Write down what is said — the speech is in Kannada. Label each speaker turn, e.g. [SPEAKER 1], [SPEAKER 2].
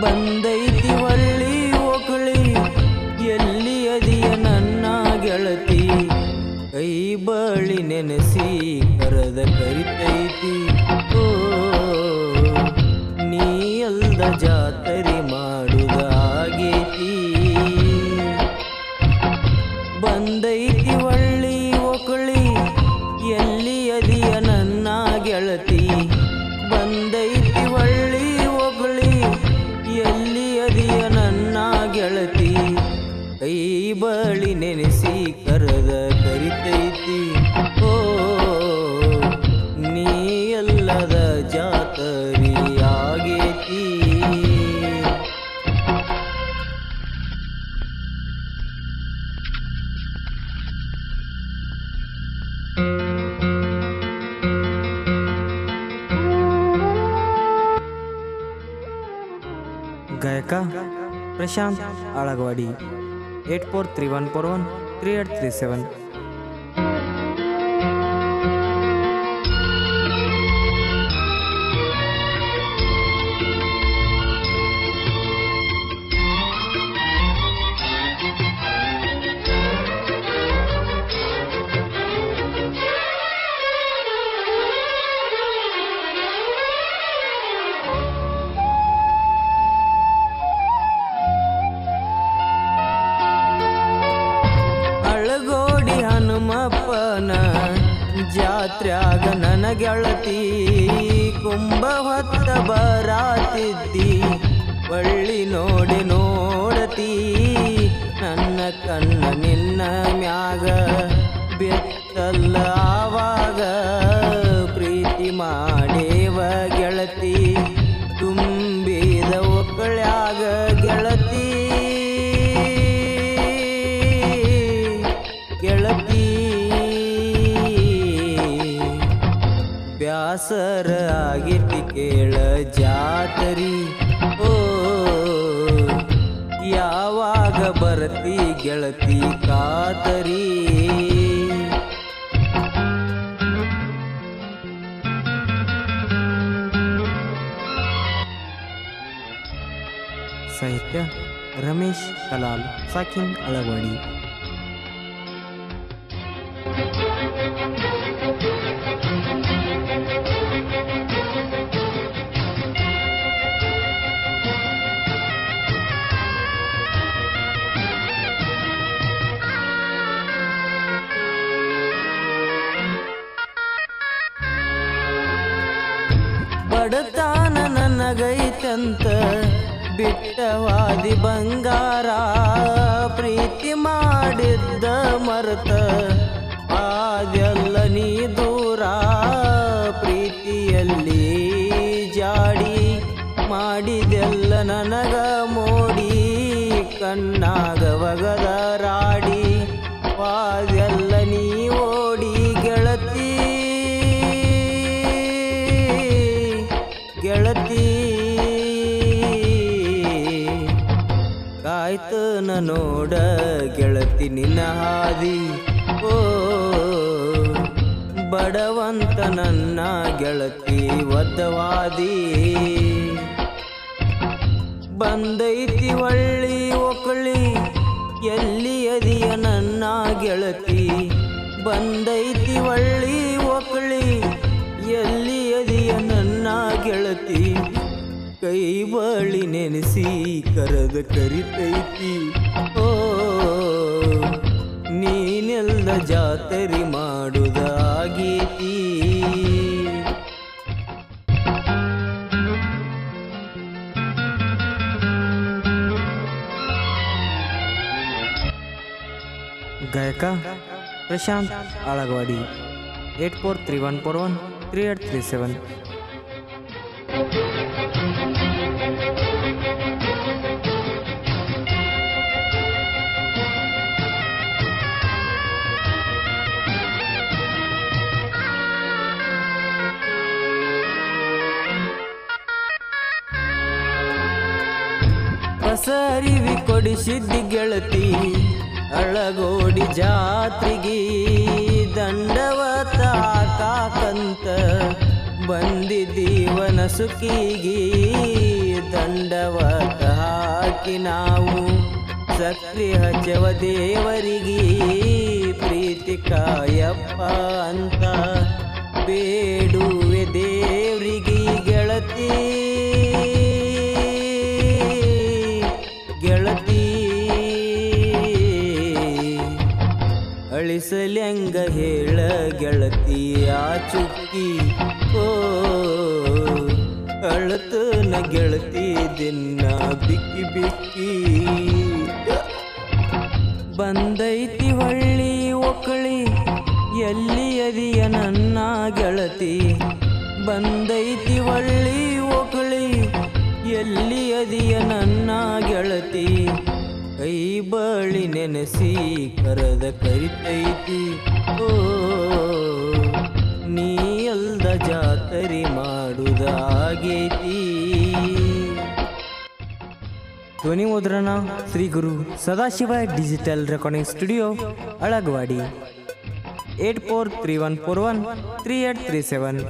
[SPEAKER 1] ಬಂದೈತಿ ಹೊಳ್ಳಿ ಒಕಳಿ, ಎಲ್ಲಿ ಅದಿಯ ನನ್ನ ಗೆಳತಿ? ಕೈ ಬಳಿ ನೆನೆಸಿ ಕರೆದ ಕರಿತೈತಿ. ಓ, ನೀ ಅಲ್ದ ಜಾತರಿ ಮಾಡುದಾಗೇತಿ. ಬಂದೈತಿ ಹೊಳ್ಳಿ ಒಕಳಿ, ಎಲ್ಲಿ ಬಳಿ ನೆನೆಸಿ ಕರೆದ ಕರಿತೈತಿ ಓ ನೀ ಎಲ್ಲದ ಜಾತರಿ ಆಗೇತಿ ಗಾಯಕ Prashant Alagawadi eight four three one four one three eight three ಹನುಮಪ್ಪನ ಜಾತ್ರ್ಯಾಗ ನನ್ನ ಗೆಳತಿ ಕುಂಭ ಹೊತ್ತ ಬರಾತಿದ್ದಿ. ಬಳ್ಳಿ ನೋಡಿ ನೋಡತಿ. ನನ್ನ ಕಣ್ಣ ನಿನ್ನ ಮ್ಯಾಗ ಬೆತ್ತಲ್ಲ. जळती कातरी साहित्य रमेश कलाल साकिन अळवाडी ಬಡತಾನ ನನಗೈತಂತ ಬಿಟ್ಟವಾದಿ ಬಂಗಾರ. ಪ್ರೀತಿ ಮಾಡಿದ್ದ ಮರತ ಆದೆಲ್ಲ ನೀ ದೂರ. ಪ್ರೀತಿಯಲ್ಲಿ ಜಾಡಿ ಮಾಡಿದೆಲ್ಲ ನನಗ ಮೋಡಿ. ಕಣ್ಣಾಗ ಒಗದ ರಾಡಿ. ವಾದೆಲ್ಲ ನೀ ಕಾಯ್ತನ ನೋಡ ಗೆಳತಿ ನಿನ್ನ ಹಾದಿ. ಓ, ಬಡವಂತ ನನ್ನ ಗೆಳತಿ ಒದ್ದವಾದಿ ಬಂದೈತಿ ಒಳ್ಳಿ ಒಕಳಿ ಎಲ್ಲಿ ಅದಿಯ ನನ್ನ ಗೆಳತಿ? ಬಂದೈತಿ ಒಳ್ಳಿ ಒಕಳಿ ಎಲ್ಲಿ ಅದಿಯ ನನ್ನ ಗೆಳತಿ? ಕೈ ಬಳಿ ನೆನೆಸಿ ಕರೆದ ಕರಿತೈತಿ ಓ ನೀನೆಲ್ಲ ಜಾತರಿ ಮಾಡುದಾಗೇತಿ ಗಾಯಕ Prashant Alagawadi eight four three one four one three eight three seven ಹೊಸ ಅರಿವಿ ಕೊಡಿಸಿದ್ದಿ ಗೆಳತಿ ಅಳಗೋಡಿ ಜಾತ್ರೆಗೆ ದಂಡವತ ಕಾಕಂತ. ಬಂದಿದ್ದೀವನ ಸುಖಿಗಿ ದಂಡವ ಹಾಕಿ ನಾವು ಸಕ್ರಿ ಹಚವ ದೇವರಿಗೆ ಪ್ರೀತಿ ಕಾಯಪ್ಪ ಅಂತ ಬೇಡುವೆ ದೇವ್ರಿಗೆ ಗೆಳತಿ. ಗೆಳತಿ. ಅಳಿಸಲೆಂಗ ಹೇಳ ಗೆಳತಿ ಆ ಚುಕ್ಕಿ. ಓ ನ ಗೆಳತಿ ದಿನ ಬಿಕ್ಕಿ ಬಿಕ್ಕಿ. ಬಂದೈತಿ ಹೊಳ್ಳಿ ಒಕ್ಕಳಿ, ಎಲ್ಲಿ ಅದಿಯ ನನ್ನ ಗೆಳತಿ? ಬಂದೈತಿ ಹೊಳ್ಳಿ ಒಕ್ಕಳಿ, ಎಲ್ಲಿ ಅದಿಯ ನನ್ನ ಗೆಳತಿ? ಕೈ ಬಳಿ ನೆನೆಸಿ ಕರದ ಕರಿತೈತಿ, ಓ, ನೀ ಜಾತರಿ ಮಾಡುದಾಗೇತಿ. ಧ್ವನಿ ಮುದ್ರಣ Shri Guru Sadashiva digital recording studio, Alagawadi. Eight four three one four one three eight three seven.